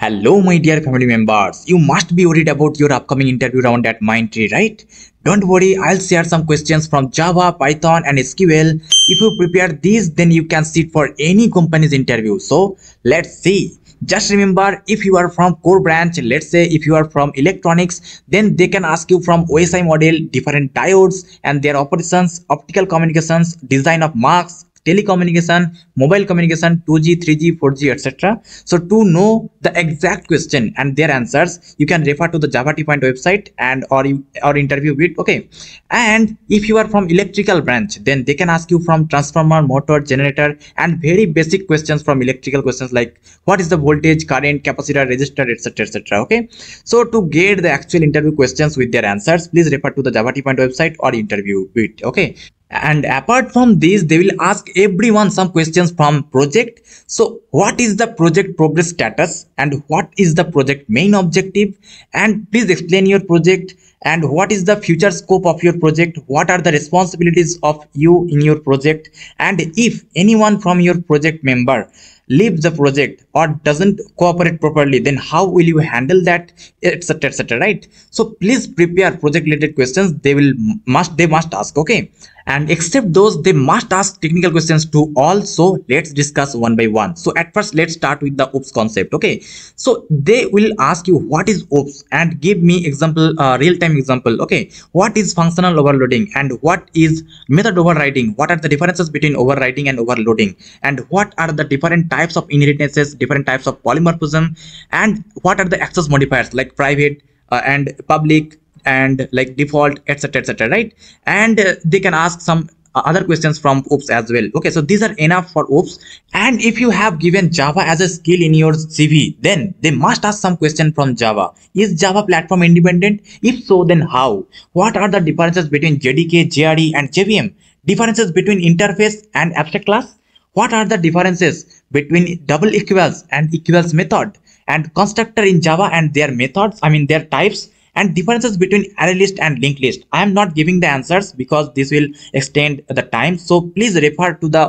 Hello, my dear family members. You must be worried about your upcoming interview round at Mindtree, right? Don't worry, I'll share some questions from Java, Python, and SQL. If you prepare these, then you can sit for any company's interview. So, let's see. Just remember, if you are from core branch, let's say if you are from electronics, then they can ask you from OSI model, different diodes and their operations, optical communications, design of marks, telecommunication mobile communication 2g 3g 4g etc so to know the exact question and their answers you can refer to the java point website and or or InterviewBit okay. And if you are from electrical branch then they can ask you from transformer motor generator and very basic questions from electrical questions like what is the voltage current capacitor resistor etc etc okay. So to get the actual interview questions with their answers please refer to the java point website or InterviewBit okay and apart from this they will ask everyone some questions from project. So what is the project progress status? And what is the project main objective? And please explain your project. And what is the future scope of your project? What are the responsibilities of you in your project? And if anyone from your project member leaves the project or doesn't cooperate properly then how will you handle that? Etc etc right? So please prepare project related questions. They will must they must ask okay and except those they must ask technical questions to all so let's discuss one by one. So at first let's start with the oops concept okay? So they will ask you what is oops? And give me example uh, real-time example okay? What is functional overloading? And what is method overriding? What are the differences between overriding and overloading? And what are the different types of inheritances different types of polymorphism? And what are the access modifiers like private uh, and public and like default etc etc right? And uh, they can ask some uh, other questions from oops as well. Okay so these are enough for oops. And if you have given java as a skill in your cv then they must ask some question from java. Is java platform independent? If so then how? What are the differences between jdk jre and jvm differences between interface and abstract class? What are the differences between double equals and equals method? And constructor in java and their methods i mean their types and differences between array list and linked list. I am not giving the answers because this will extend the time. So please refer to the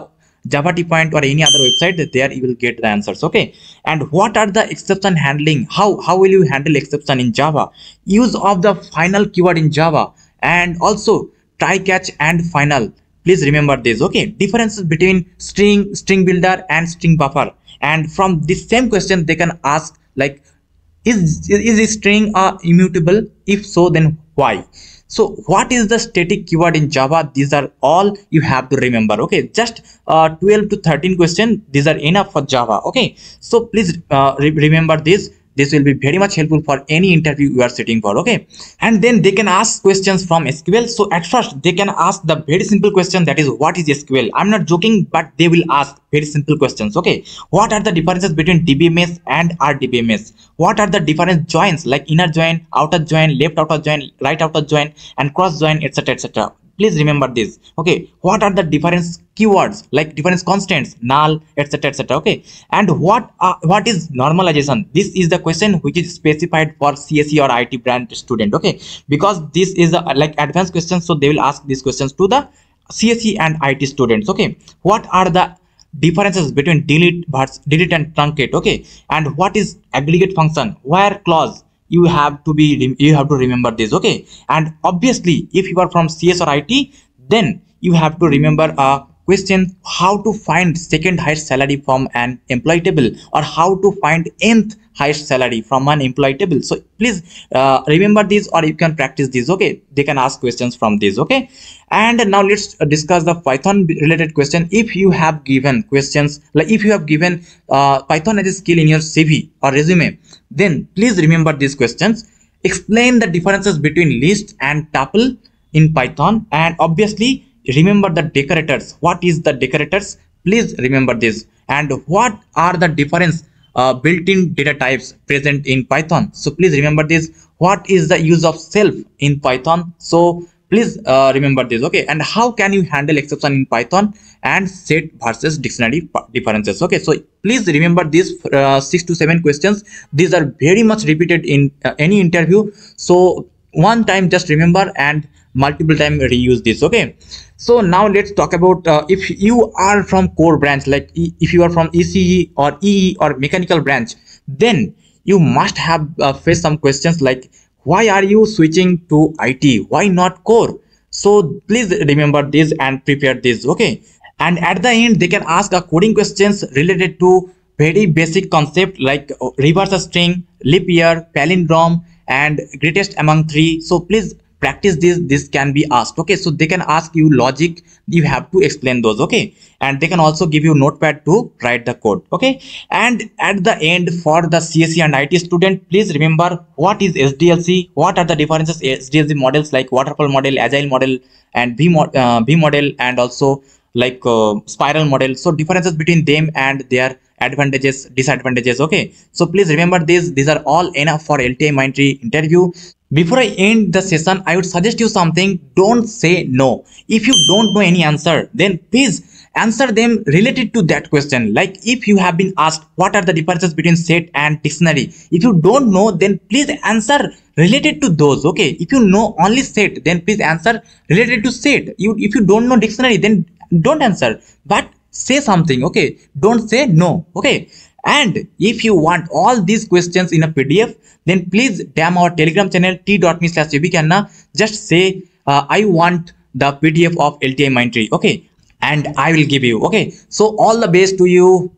java point or any other website. There you will get the answers okay? And what are the exception handling? How how will you handle exception in java? Use of the final keyword in java and also try catch and final. Please remember this okay? Differences between string string builder and string buffer. And from this same question they can ask like is is a string uh, immutable? If so then why? So what is the static keyword in java? These are all you have to remember okay? Just uh, 12 to 13 question these are enough for java okay? So please uh, re remember this this will be very much helpful for any interview you are sitting for okay? And then they can ask questions from sql so at first they can ask the very simple question that is what is sql i'm not joking but they will ask very simple questions okay? What are the differences between dbms and rdbms what are the different joins like inner join outer join left outer join right outer join and cross join etc etc please remember this. Okay what are the difference keywords like difference constants null etc etc okay? And what uh, what is normalization? This is the question which is specified for CSE or IT brand student okay? Because this is a, like advanced questions so they will ask these questions to the CSE and IT students okay? What are the differences between delete versus delete and truncate okay? And what is aggregate function? Where clause you have to be you have to remember this okay? And obviously if you are from cs or it then you have to remember a question how to find second highest salary from an employee table or how to find nth highest salary from an employee table so please uh, remember this or you can practice this okay? They can ask questions from this okay? And now let's discuss the python related question. If you have given questions like if you have given uh, python as a skill in your cv or resume then please remember these questions. Explain the differences between list and tuple in python and obviously remember the decorators what is the decorators please remember this and what are the difference uh, built-in data types present in Python. So please remember this. What is the use of self in Python? So please uh, remember this. Okay. And how can you handle exception in Python and set versus dictionary differences? Okay. So please remember these uh, six to seven questions. These are very much repeated in uh, any interview. So one time just remember and multiple time reuse this okay? So now let's talk about uh, if you are from core branch like if you are from ece or ee or mechanical branch then you must have uh, faced some questions like why are you switching to it why not core? So please remember this and prepare this okay? And at the end they can ask a coding questions related to very basic concept like uh, reverse string leap year palindrome and greatest among three. So please practice this this can be asked. Okay so they can ask you logic. You have to explain those okay? And they can also give you notepad to write the code okay? And at the end for the CSE and IT student please remember what is SDLC what are the differences SDLC models like waterfall model agile model and mod, uh, model and also like uh, spiral model? So differences between them and their advantages disadvantages okay? So please remember this. These are all enough for LTI Mindtree interview. Before I end the session I would suggest you something. Don't say no. If you don't know any answer then please answer them related to that question. Like if you have been asked what are the differences between set and dictionary? If you don't know then please answer related to those okay? If you know only set then please answer related to set. You if you don't know dictionary then don't answer. But say something okay? Don't say no okay? And if you want all these questions in a pdf then please damn our telegram channel t.me slash just say uh, i want the pdf of lti mindtree okay? And i will give you okay? So all the best to you